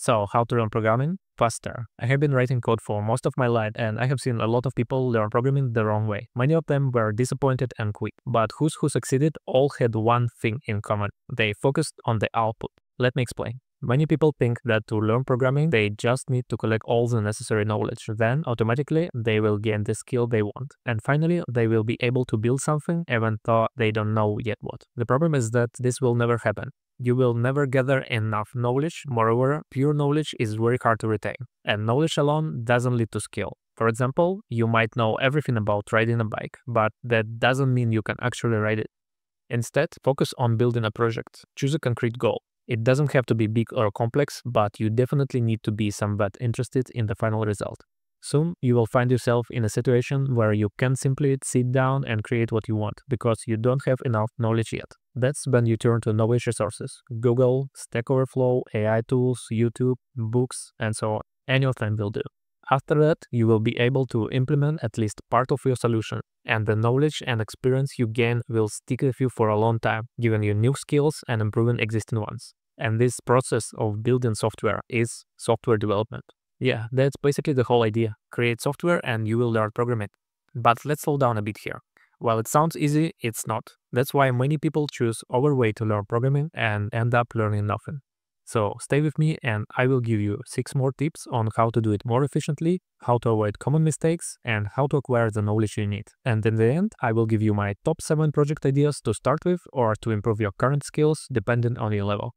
So, how to learn programming faster? I have been writing code for most of my life and I have seen a lot of people learn programming the wrong way. Many of them were disappointed and quit. But who's who succeeded all had one thing in common. They focused on the output. Let me explain. Many people think that to learn programming, they just need to collect all the necessary knowledge. Then, automatically, they will gain the skill they want. And finally, they will be able to build something even though they don't know yet what. The problem is that this will never happen you will never gather enough knowledge. Moreover, pure knowledge is very hard to retain, and knowledge alone doesn't lead to skill. For example, you might know everything about riding a bike, but that doesn't mean you can actually ride it. Instead, focus on building a project. Choose a concrete goal. It doesn't have to be big or complex, but you definitely need to be somewhat interested in the final result. Soon, you will find yourself in a situation where you can simply sit down and create what you want because you don't have enough knowledge yet. That's when you turn to knowledge resources Google, Stack Overflow, AI tools, YouTube, books, and so on. Any of them will do. After that, you will be able to implement at least part of your solution, and the knowledge and experience you gain will stick with you for a long time, giving you new skills and improving existing ones. And this process of building software is software development. Yeah, that's basically the whole idea. Create software and you will learn programming. But let's slow down a bit here. While it sounds easy, it's not. That's why many people choose way to learn programming and end up learning nothing. So stay with me and I will give you 6 more tips on how to do it more efficiently, how to avoid common mistakes, and how to acquire the knowledge you need. And in the end, I will give you my top 7 project ideas to start with or to improve your current skills depending on your level.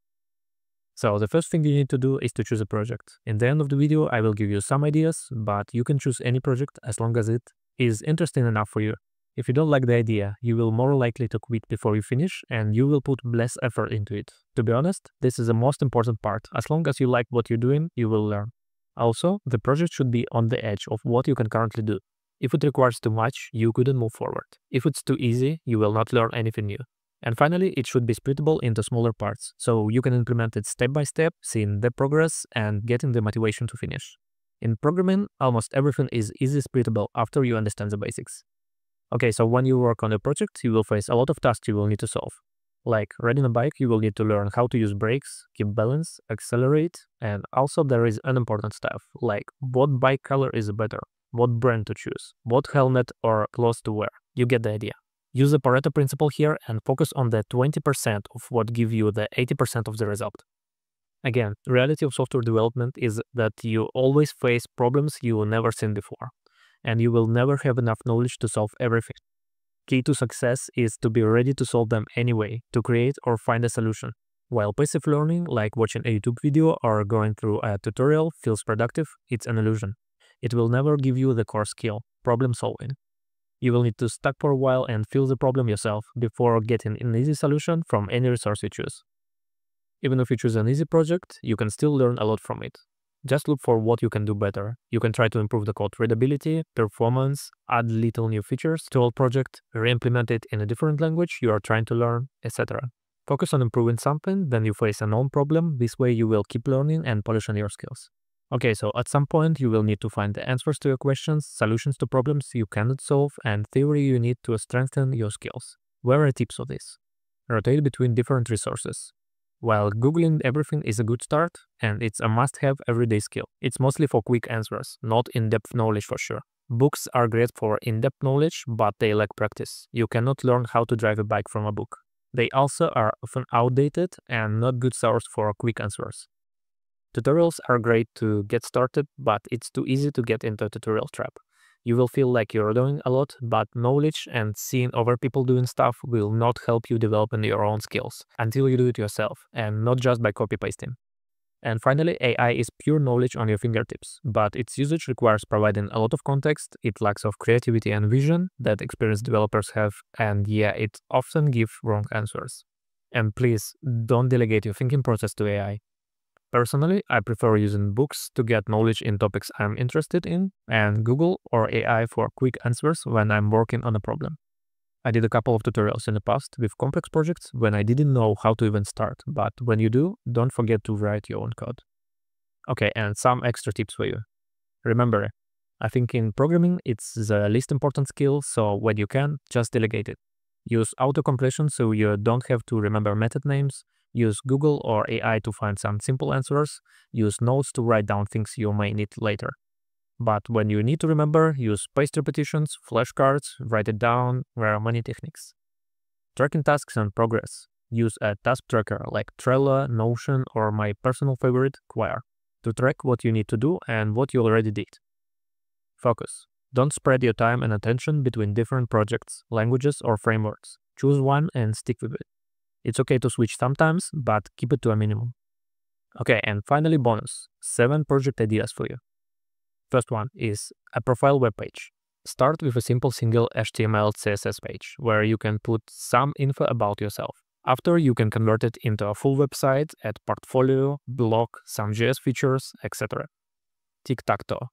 So the first thing you need to do is to choose a project. In the end of the video, I will give you some ideas, but you can choose any project as long as it is interesting enough for you. If you don't like the idea, you will more likely to quit before you finish and you will put less effort into it. To be honest, this is the most important part. As long as you like what you're doing, you will learn. Also, the project should be on the edge of what you can currently do. If it requires too much, you couldn't move forward. If it's too easy, you will not learn anything new. And finally, it should be splittable into smaller parts, so you can implement it step by step, seeing the progress and getting the motivation to finish. In programming, almost everything is easy splittable after you understand the basics. Okay, so when you work on a project, you will face a lot of tasks you will need to solve. Like riding a bike, you will need to learn how to use brakes, keep balance, accelerate, and also there is unimportant stuff, like what bike color is better, what brand to choose, what helmet or clothes to wear. You get the idea. Use the Pareto principle here and focus on the 20% of what give you the 80% of the result. Again, reality of software development is that you always face problems you never seen before, and you will never have enough knowledge to solve everything. Key to success is to be ready to solve them anyway, to create or find a solution. While passive learning, like watching a YouTube video or going through a tutorial, feels productive, it's an illusion. It will never give you the core skill, problem solving. You will need to stuck for a while and feel the problem yourself before getting an easy solution from any resource you choose. Even if you choose an easy project, you can still learn a lot from it. Just look for what you can do better. You can try to improve the code readability, performance, add little new features to old project, re-implement it in a different language you are trying to learn, etc. Focus on improving something, then you face a known problem. This way you will keep learning and polishing your skills. Okay, so at some point you will need to find the answers to your questions, solutions to problems you cannot solve, and theory you need to strengthen your skills. Where are tips of this? Rotate between different resources. While Googling everything is a good start, and it's a must-have everyday skill, it's mostly for quick answers, not in-depth knowledge for sure. Books are great for in-depth knowledge, but they lack practice. You cannot learn how to drive a bike from a book. They also are often outdated and not good source for quick answers. Tutorials are great to get started, but it's too easy to get into a tutorial trap. You will feel like you're doing a lot, but knowledge and seeing other people doing stuff will not help you develop in your own skills until you do it yourself, and not just by copy-pasting. And finally, AI is pure knowledge on your fingertips, but its usage requires providing a lot of context, it lacks of creativity and vision that experienced developers have, and yeah, it often gives wrong answers. And please, don't delegate your thinking process to AI. Personally, I prefer using books to get knowledge in topics I'm interested in, and Google or AI for quick answers when I'm working on a problem. I did a couple of tutorials in the past with complex projects when I didn't know how to even start, but when you do, don't forget to write your own code. Okay, and some extra tips for you. Remember, I think in programming it's the least important skill, so when you can, just delegate it. Use autocompletion so you don't have to remember method names, Use Google or AI to find some simple answers. Use notes to write down things you may need later. But when you need to remember, use spaced repetitions, flashcards, write it down, there are many techniques. Tracking tasks and progress. Use a task tracker like Trello, Notion, or my personal favorite, Quire, to track what you need to do and what you already did. Focus. Don't spread your time and attention between different projects, languages, or frameworks. Choose one and stick with it. It's okay to switch sometimes, but keep it to a minimum. Okay, and finally bonus, 7 project ideas for you. First one is a profile web page. Start with a simple single HTML CSS page, where you can put some info about yourself. After, you can convert it into a full website, add portfolio, blog, some JS features, etc. Tic-tac-toe.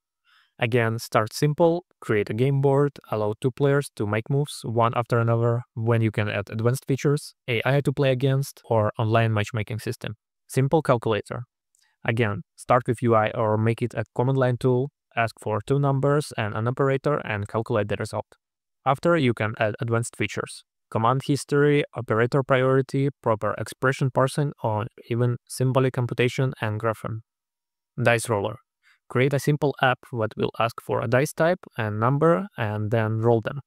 Again, start simple, create a game board, allow two players to make moves one after another, when you can add advanced features, AI to play against, or online matchmaking system. Simple calculator. Again, start with UI or make it a command line tool, ask for two numbers and an operator and calculate the result. After, you can add advanced features. Command history, operator priority, proper expression parsing, or even symbolic computation and graphing. Dice roller. Create a simple app that will ask for a dice type and number and then roll them.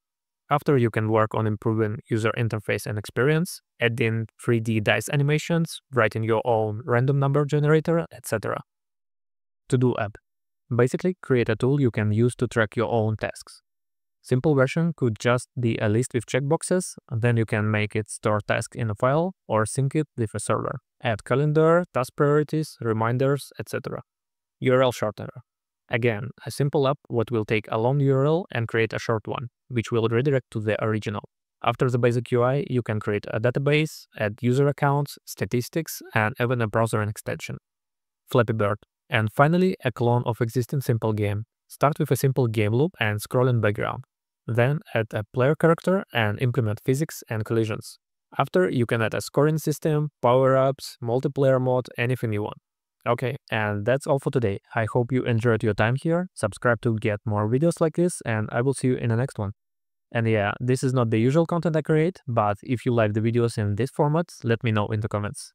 After you can work on improving user interface and experience, adding 3D dice animations, writing your own random number generator, etc. To-do app. Basically, create a tool you can use to track your own tasks. Simple version could just be a list with checkboxes, then you can make it store tasks in a file or sync it with a server. Add calendar, task priorities, reminders, etc. URL shortener. Again, a simple app what will take a long URL and create a short one, which will redirect to the original. After the basic UI, you can create a database, add user accounts, statistics, and even a browser extension. Flappy Bird. And finally, a clone of existing simple game. Start with a simple game loop and scrolling background. Then add a player character and implement physics and collisions. After, you can add a scoring system, power-ups, multiplayer mode, anything you want. Okay, and that's all for today. I hope you enjoyed your time here. Subscribe to get more videos like this, and I will see you in the next one. And yeah, this is not the usual content I create, but if you like the videos in this format, let me know in the comments.